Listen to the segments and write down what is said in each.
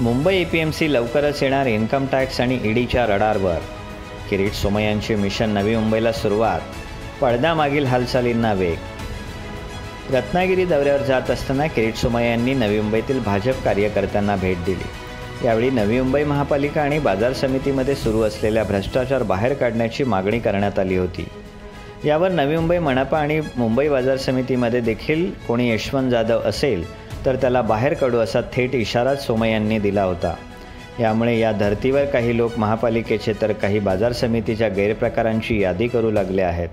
Mumbai A P M C लवकरच येणार income tax आणि ईडीच्या रडारवर. किरीट सोमयांचे मिशन नवी मुंबईला सुरुवात. पडद्यामागील हालचालींना वेग. रत्नागिरी दौऱ्यावर जात असताना किरीट सोमय्यांनी नवी मुंबईतील भाजप कार्यकर्त्यांना भेट दिली. यावेळी नवी मुंबई महापालिका आणि बाजार समितीमध्ये सुरू असलेल्या भ्रष्टाचार बाहेर काढण्याची मागणी करण्यात आली होती. यावर नवी मुंबई मनपा आणि मुंबई बाजार समितीमध्ये देखील कोणी यशवंत जाधव असेल तर त्याला बाहेर काढू असा थेट इशाराच सोमय्यांनी दिला होता. यामुळे या धर्तीवर काही लोक महापालिकेचे तर काही बाजार समितीच्या गैरप्रकारांची यादी करू लागले आहेत.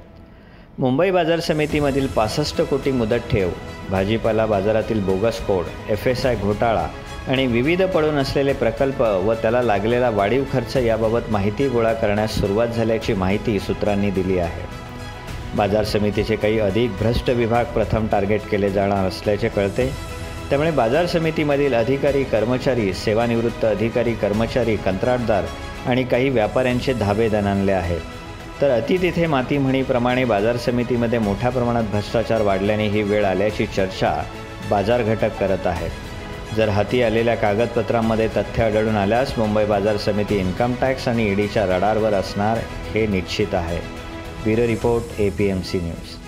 मुंबई बाजार समितीमधील पासष्ट कोटी मुदत ठेव भाजीपाला बाजारातील bogus code F S I घोटाळा आणि विविध पडून असलेले प्रकल्प व त्याला लागलेला वाढीव खर्च याबाबत माहिती गोळा करण्यास सुरुवात झाल्याची माहिती सूत्रांनी दिली आहे. बाजार समितीचे काही अधिक भ्रष्ट विभाग प्रथम टार्गेट केले जाणार असल्याचे कळते. त्यामुळे बाजार समितीमधील अधिकारी कर्मचारी सेवानिवृत्त अधिकारी कर्मचारी कंत्राटदार आणि काही व्यापाऱ्यांचे धाबे दणाणले आहेत. तर अति तिथे माती म्हणीप्रमाणे बाजार समितीमध्ये मोठ्या प्रमाणात भ्रष्टाचार वाढल्याने ही वेळ आल्याची चर्चा बाजार घटक करत आहेत. जर हाती आलेल्या कागदपत्रांमध्ये तथ्य आढळून आल्यास मुंबई बाजार समिती इन्कम टॅक्स आणि ईडीच्या रडारवर असणार हे निश्चित आहे. Bureau report A P M C news.